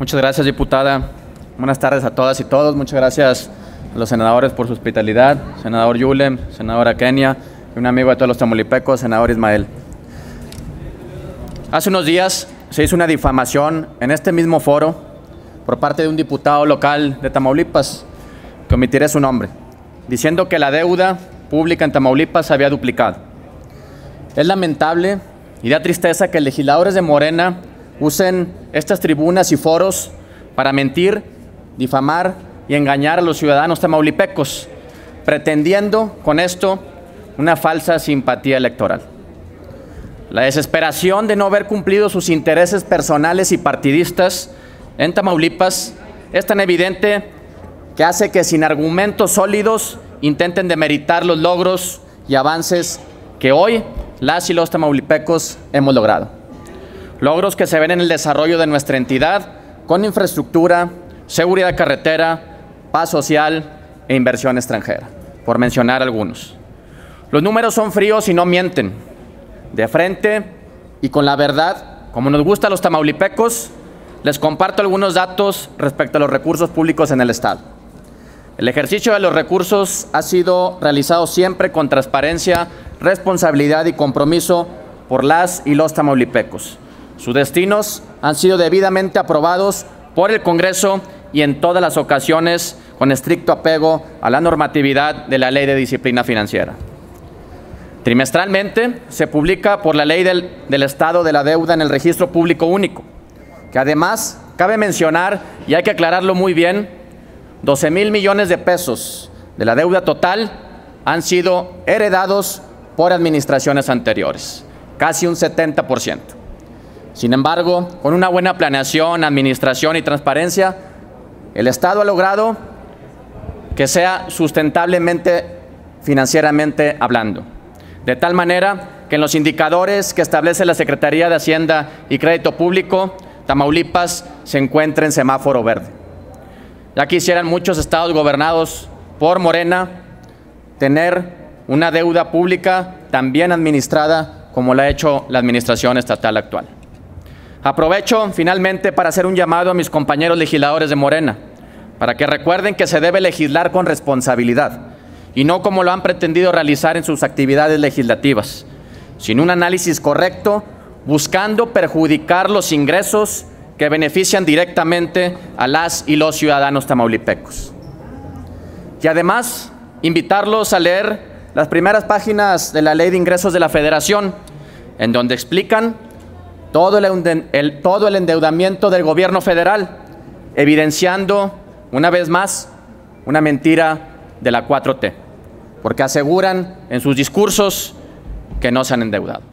Muchas gracias, diputada. Buenas tardes a todas y todos. Muchas gracias a los senadores por su hospitalidad. Senador Yulem, senadora Kenia y un amigo de todos los tamaulipecos, senador Ismael. Hace unos días se hizo una difamación en este mismo foro por parte de un diputado local de Tamaulipas, que omitiré su nombre, diciendo que la deuda pública en Tamaulipas se había duplicado. Es lamentable y da tristeza que legisladores de Morena usen estas tribunas y foros para mentir, difamar y engañar a los ciudadanos tamaulipecos, pretendiendo con esto una falsa simpatía electoral. La desesperación de no haber cumplido sus intereses personales y partidistas en Tamaulipas es tan evidente que hace que sin argumentos sólidos intenten demeritar los logros y avances que hoy las y los tamaulipecos hemos logrado logros que se ven en el desarrollo de nuestra entidad con infraestructura, seguridad carretera, paz social e inversión extranjera, por mencionar algunos. Los números son fríos y no mienten. De frente y con la verdad, como nos gusta a los tamaulipecos, les comparto algunos datos respecto a los recursos públicos en el Estado. El ejercicio de los recursos ha sido realizado siempre con transparencia, responsabilidad y compromiso por las y los tamaulipecos sus destinos han sido debidamente aprobados por el Congreso y en todas las ocasiones con estricto apego a la normatividad de la Ley de Disciplina Financiera. Trimestralmente se publica por la Ley del, del, Estado de la Deuda en el Registro Público Único, que además cabe mencionar, y hay que aclararlo muy bien, 12 mil millones de pesos de la deuda total han sido heredados por administraciones anteriores, casi un 70 por ciento. Sin embargo, con una buena planeación, administración y transparencia, el Estado ha logrado que sea sustentablemente financieramente hablando. De tal manera que en los indicadores que establece la Secretaría de Hacienda y Crédito Público, Tamaulipas se encuentra en semáforo verde. Ya quisieran muchos estados gobernados por Morena tener una deuda pública tan bien administrada como la ha hecho la administración estatal actual. Aprovecho finalmente para hacer un llamado a mis compañeros legisladores de Morena, para que recuerden que se debe legislar con responsabilidad y no como lo han pretendido realizar en sus actividades legislativas, sin un análisis correcto, buscando perjudicar los ingresos que benefician directamente a las y los ciudadanos tamaulipecos. Y además, invitarlos a leer las primeras páginas de la Ley de Ingresos de la Federación, en donde explican todo el, endeudamiento del gobierno federal, evidenciando una vez más una mentira de la 4T, porque aseguran en sus discursos que no se han endeudado.